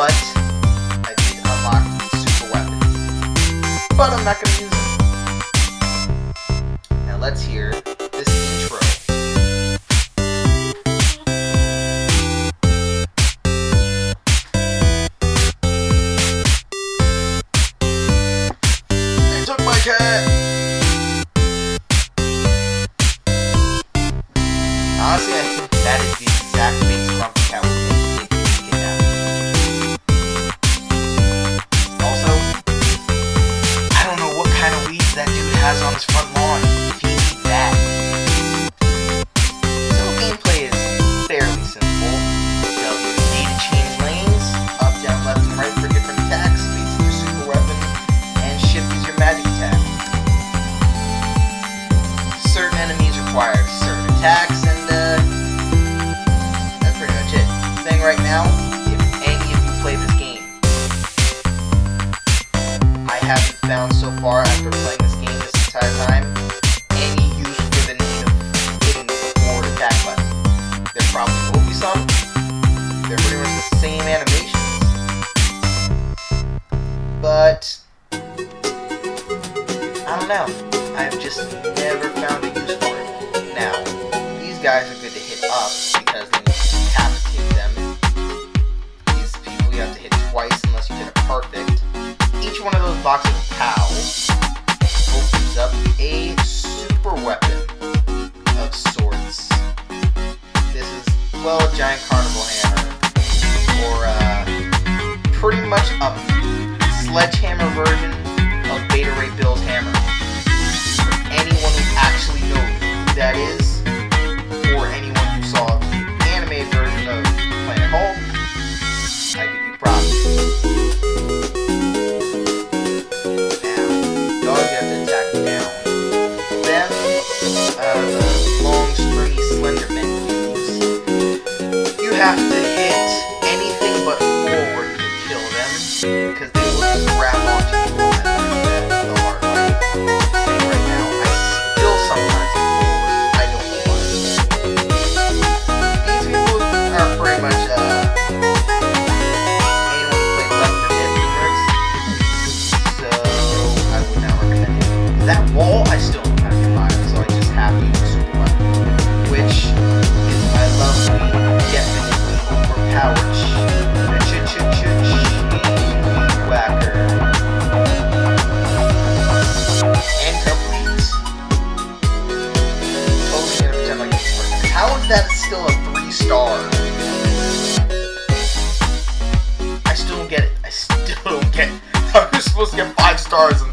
But get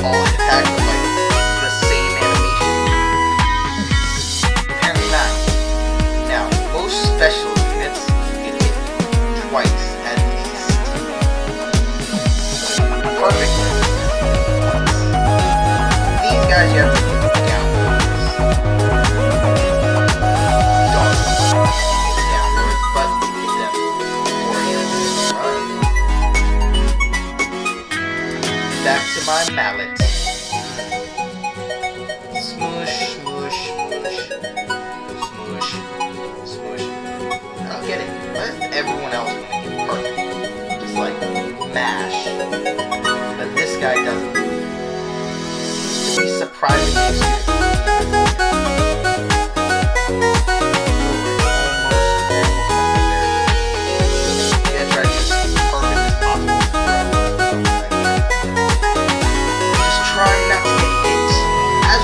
all attack,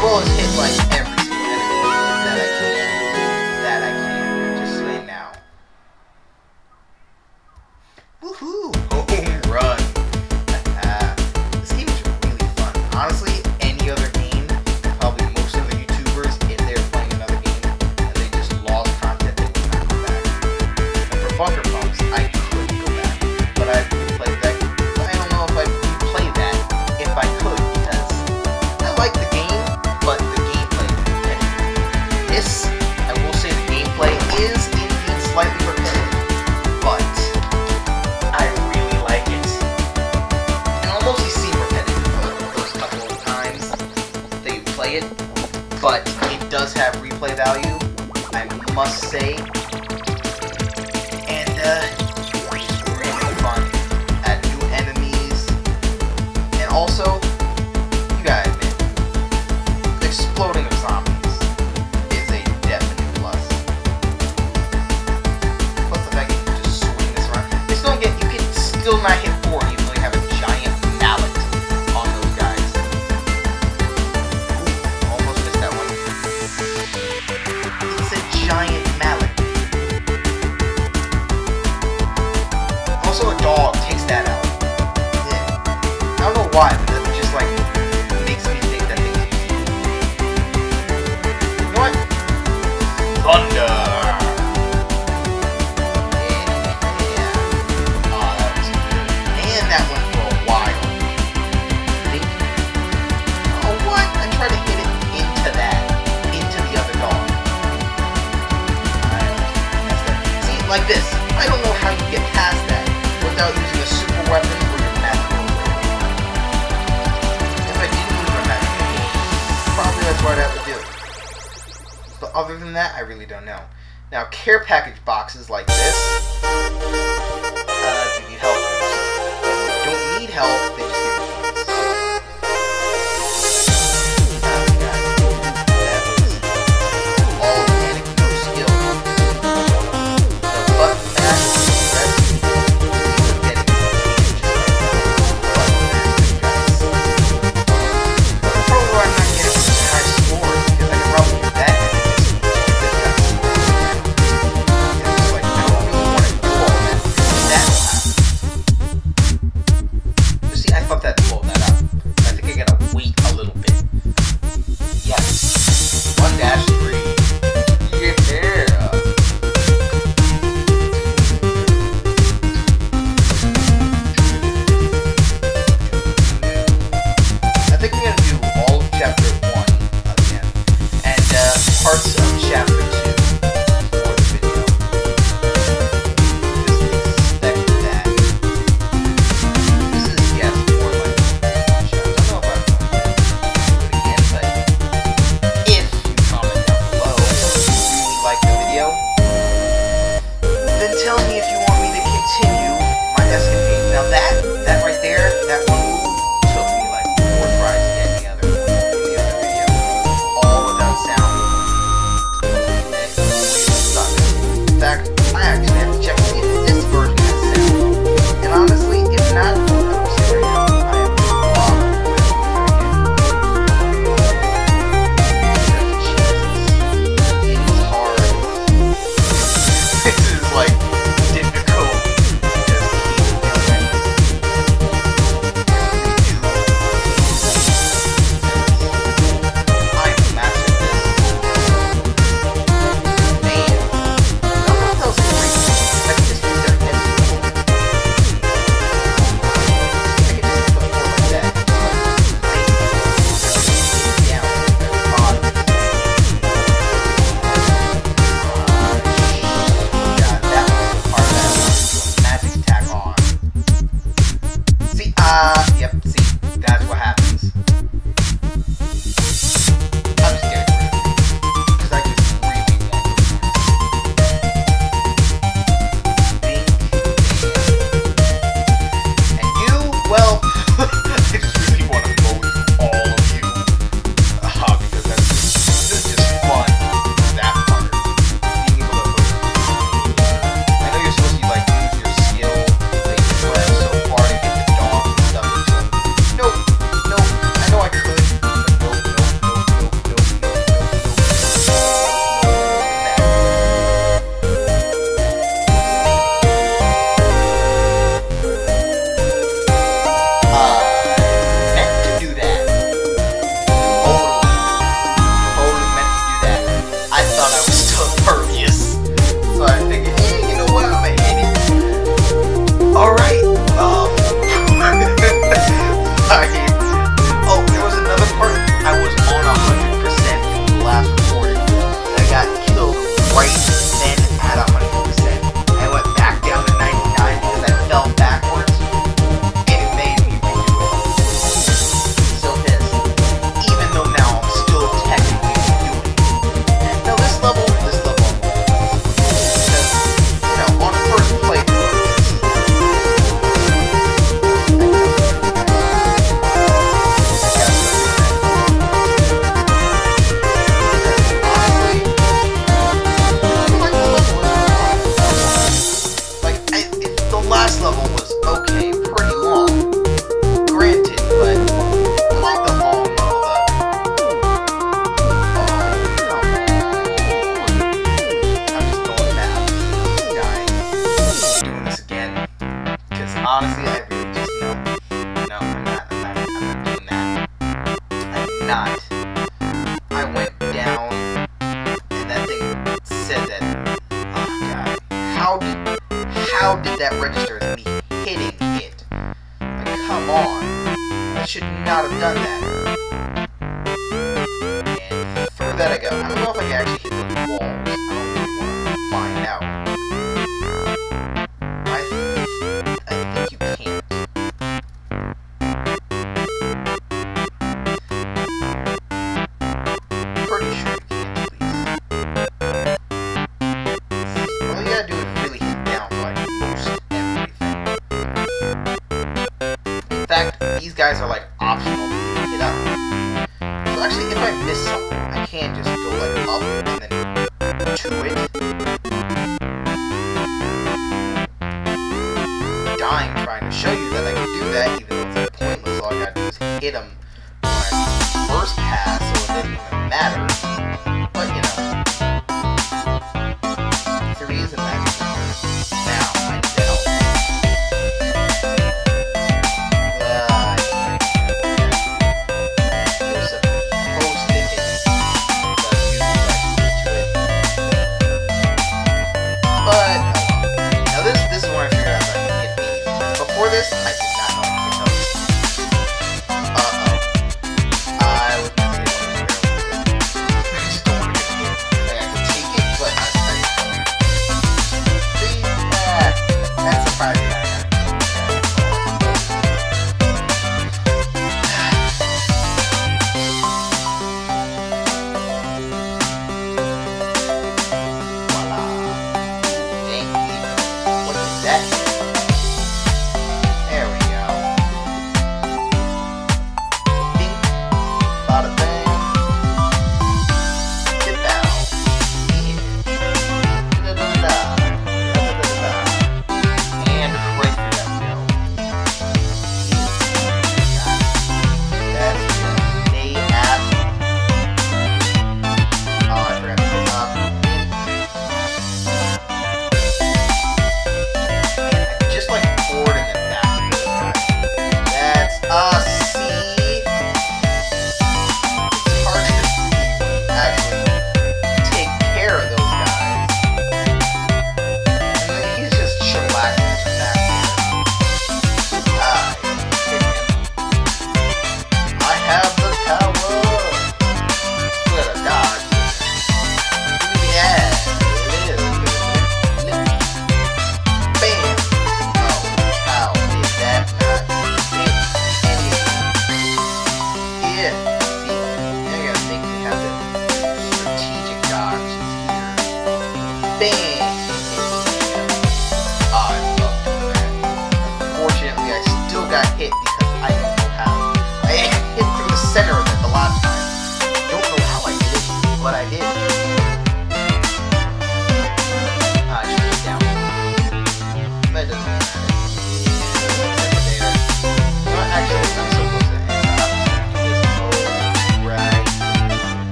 bullets hit like part I would do. But other than that, I really don't know. Now, care package boxes like this uh, give you help When you don't need help,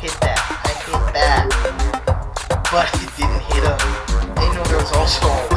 hit that. I hit that. But it didn't hit her. They know there was also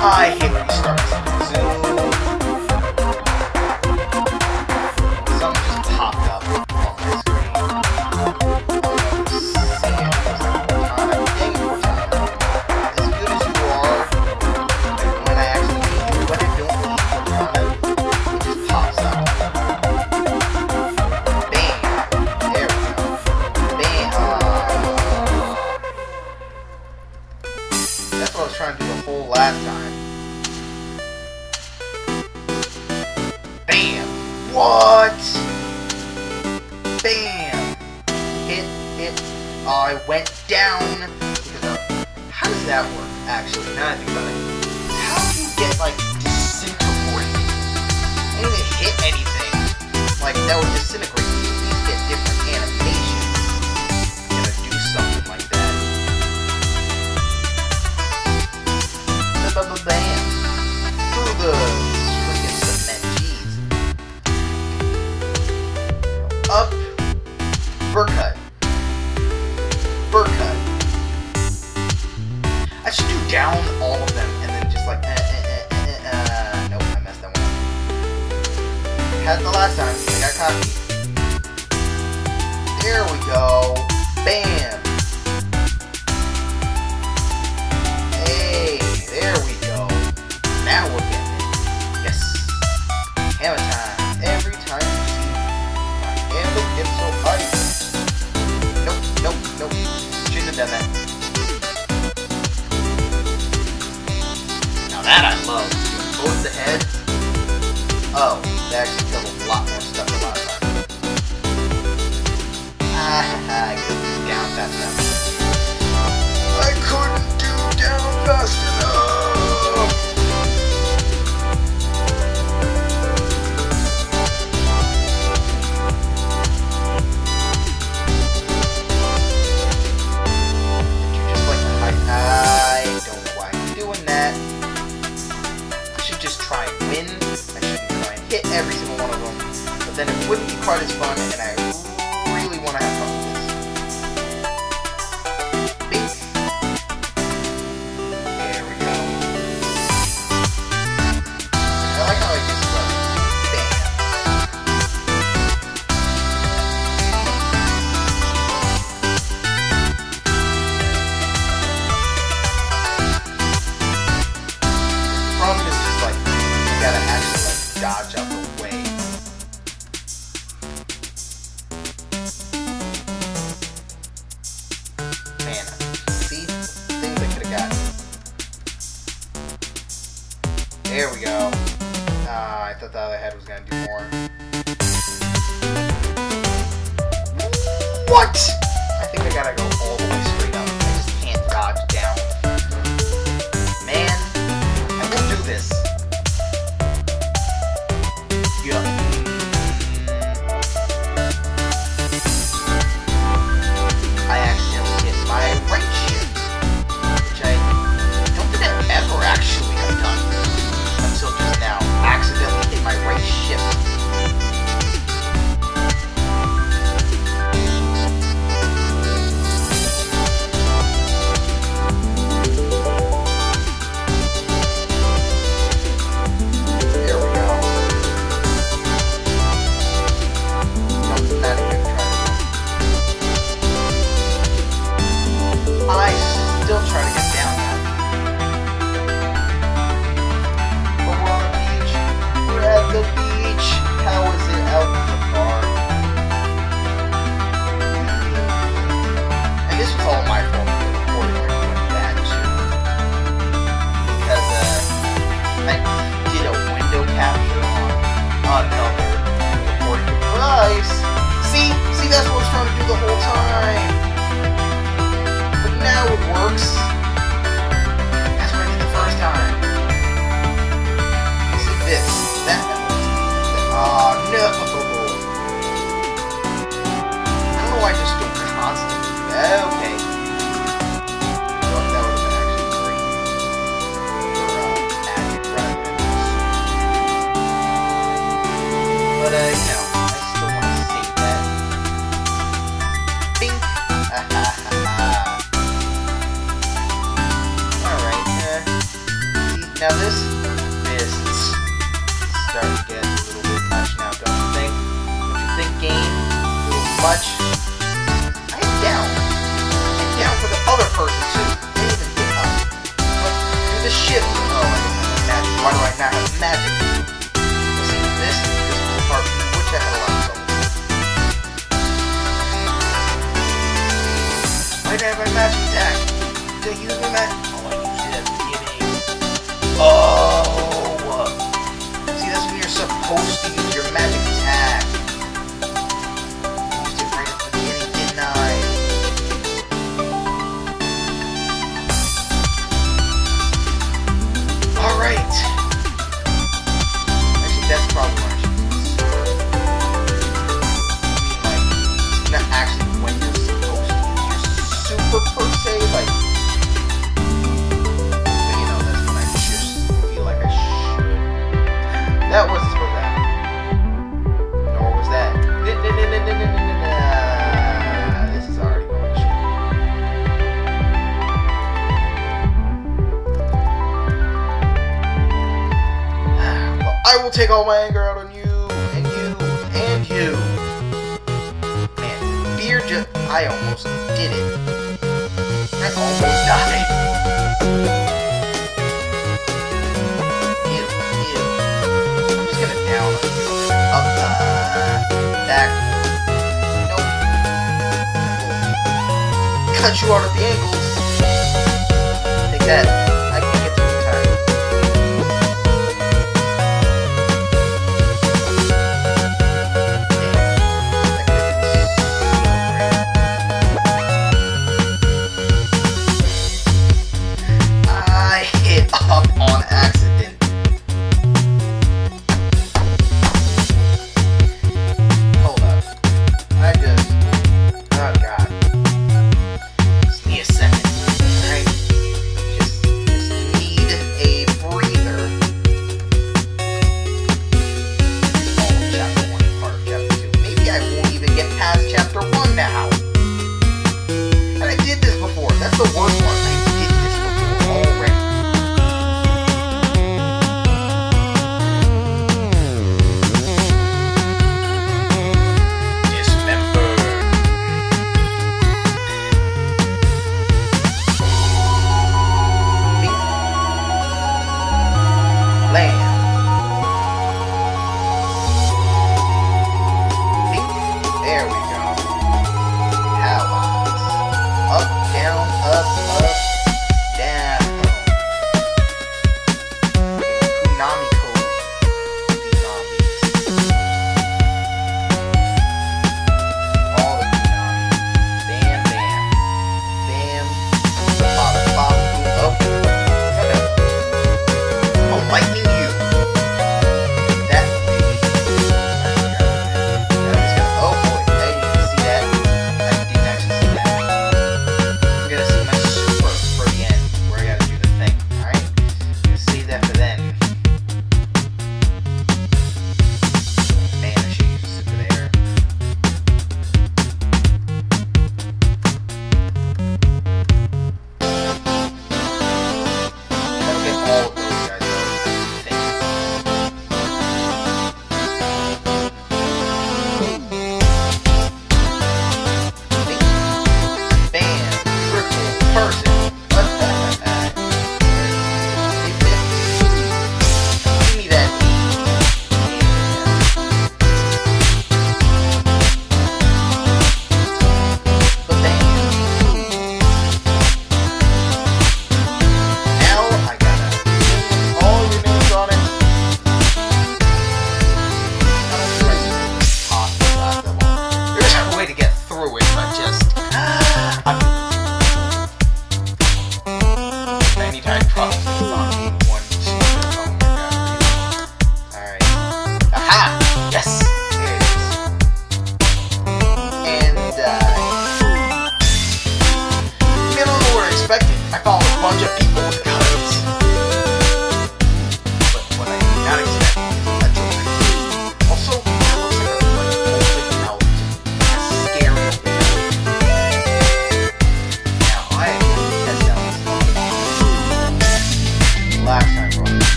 I hate when he starts. There we go. Ah, I thought the other head was gonna do more. What? I think I gotta go all the way 哎。That wasn't supposed to happen. Nor was that. This is already going to shit. well, I will take all my anger out on you, and you, and you. Man, beer just... I almost did it. I almost died. cut you out at the ankles. Take that.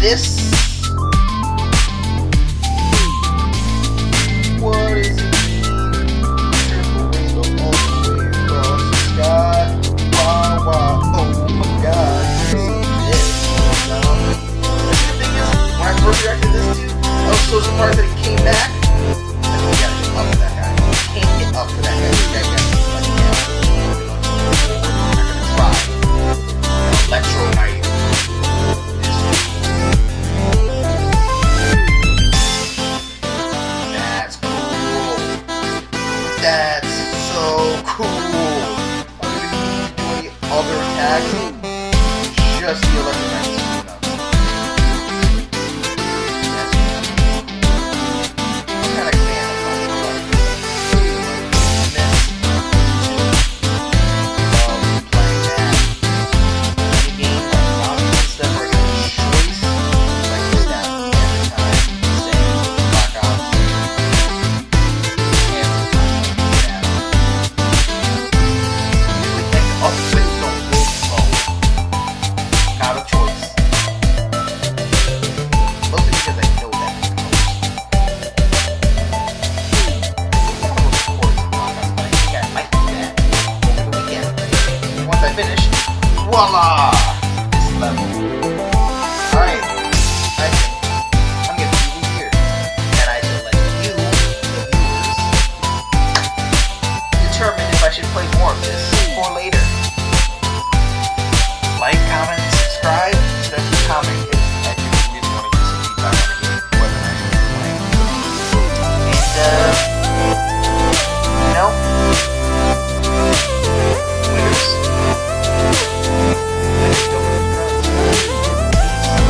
This.